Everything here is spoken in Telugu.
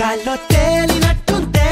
గాల్లో తేలినట్టుంటే